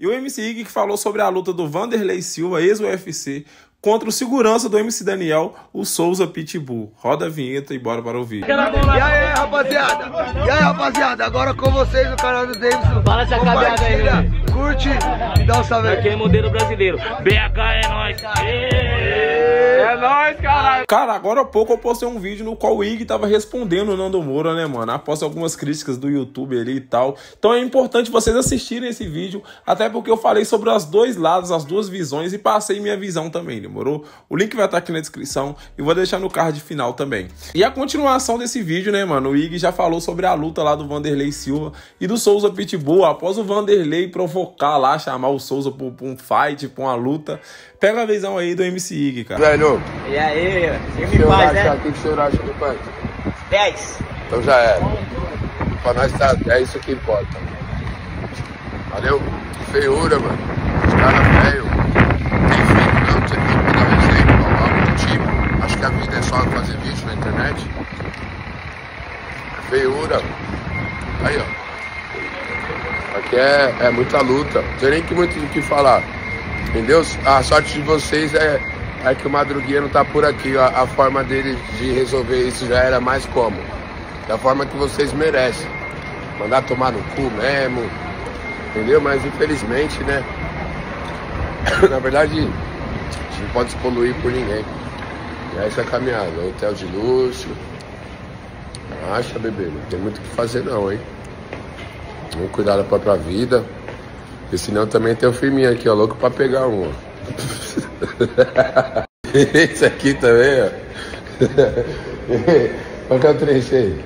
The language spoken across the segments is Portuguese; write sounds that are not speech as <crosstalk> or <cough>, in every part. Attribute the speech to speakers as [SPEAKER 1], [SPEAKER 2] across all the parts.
[SPEAKER 1] E o MC Ig que falou sobre a luta do Vanderlei Silva, ex-UFC, contra o segurança do MC Daniel, o Souza Pitbull. Roda a vinheta e bora para o vídeo.
[SPEAKER 2] E aí, rapaziada? E aí, rapaziada? Agora com vocês no canal do Davidson.
[SPEAKER 3] Fala essa cabeada aí,
[SPEAKER 2] curte e dá um salve.
[SPEAKER 3] Aqui é modelo brasileiro. BH é nóis.
[SPEAKER 2] É nóis, caralho.
[SPEAKER 1] Cara, agora há pouco eu postei um vídeo no qual o Ig tava respondendo o Nando Moura, né, mano? Após algumas críticas do YouTube ali e tal. Então é importante vocês assistirem esse vídeo, até porque eu falei sobre os dois lados, as duas visões e passei minha visão também, demorou? O link vai estar aqui na descrição e vou deixar no card final também. E a continuação desse vídeo, né, mano? O Ig já falou sobre a luta lá do Vanderlei Silva e do Souza Pitbull. Após o Vanderlei provocar lá, chamar o Souza pra um fight, pra uma luta. Pega a visão aí do MC Ig, cara.
[SPEAKER 2] Velho,
[SPEAKER 3] E aí,
[SPEAKER 2] o que o
[SPEAKER 3] paz,
[SPEAKER 2] senhor acha?
[SPEAKER 3] né?
[SPEAKER 2] Que o senhor acha do punk?
[SPEAKER 3] 10.
[SPEAKER 2] Então já é. Pra nós tá, é isso que importa. Valeu? Que feiura, mano. Os caras velho. Tem filho não, você tem que dar um exemplo, algo do tipo. Acho que a vida é só fazer vídeo na internet. Feiura. Aí, ó. Aqui é, é muita luta. Não tem nem que muito o que falar. Entendeu? A sorte de vocês é, é que o Madruguinha não tá por aqui. A, a forma dele de resolver isso já era mais como? Da forma que vocês merecem. Mandar tomar no cu mesmo. Entendeu? Mas infelizmente, né? <coughs> Na verdade, a gente não pode se poluir por ninguém. E é a caminhada. Hotel de luxo. Acha, bebê. Não tem muito o que fazer não, hein? Vamos cuidar da própria vida. Porque senão também tem o firminho aqui, ó, louco pra pegar um, ó. <laughs> <laughs> Esse aqui também, ó. <laughs> Qual que é o trecho aí?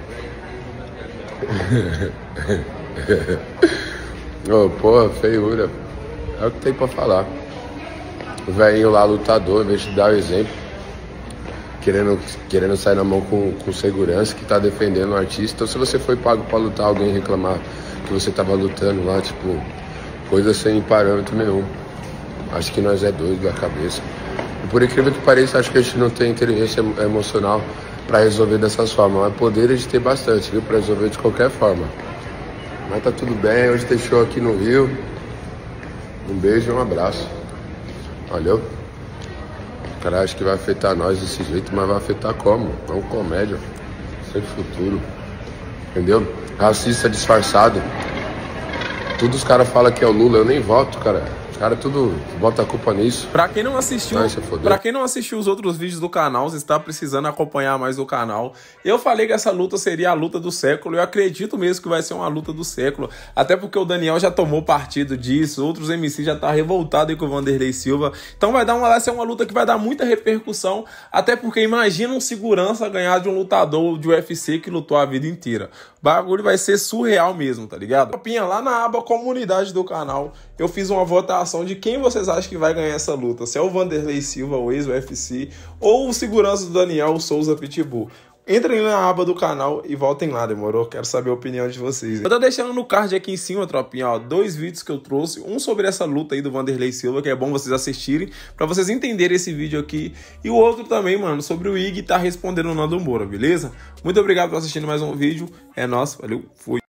[SPEAKER 2] <laughs> Ô, porra, feiura. É o que tem pra falar. O velhinho lá, lutador, em vez de dar o exemplo, querendo, querendo sair na mão com, com segurança, que tá defendendo o artista. Então, se você foi pago pra lutar, alguém reclamar que você tava lutando lá, tipo, coisa sem parâmetro nenhum. Acho que nós é doido da cabeça. E por incrível que pareça, acho que a gente não tem inteligência emo- emocional pra resolver dessas formas. Mas poder a gente tem bastante, viu? Pra resolver de qualquer forma. Mas tá tudo bem, hoje tem show aqui no Rio. Um beijo e um abraço. Valeu. Cara acha que vai afetar nós desse jeito, mas vai afetar como? Vamos comédia. Sem futuro. Entendeu? Racista disfarçado. Tudo os caras falam que é o Lula, eu nem voto, cara. Os caras tudo botam a culpa nisso.
[SPEAKER 1] Pra quem não assistiu, para quem não assistiu os outros vídeos do canal, você está precisando acompanhar mais o canal. Eu falei que essa luta seria a luta do século. Eu acredito mesmo que vai ser uma luta do século, até porque o Daniel já tomou partido disso, outros MC já tá revoltado aí com o Vanderlei Silva. Então vai dar uma vai ser uma luta que vai dar muita repercussão, até porque imagina um segurança ganhar de um lutador de UFC que lutou a vida inteira. O bagulho vai ser surreal mesmo, tá ligado? Copinha, lá na aba comunidade do canal, eu fiz uma votação de quem vocês acham que vai ganhar essa luta. Se é o Vanderlei Silva, o ex-UFC, ou o segurança do Daniel, Souza Pitbull. Entrem na aba do canal e voltem lá, demorou? Quero saber a opinião de vocês. Eu tô deixando no card aqui em cima, tropinha, ó, dois vídeos que eu trouxe. Um sobre essa luta aí do Vanderlei Silva, que é bom vocês assistirem, pra vocês entenderem esse vídeo aqui. E o outro também, mano, sobre o Ig tá respondendo o Nando Moura, beleza? Muito obrigado por assistir mais um vídeo. É nosso, valeu, fui.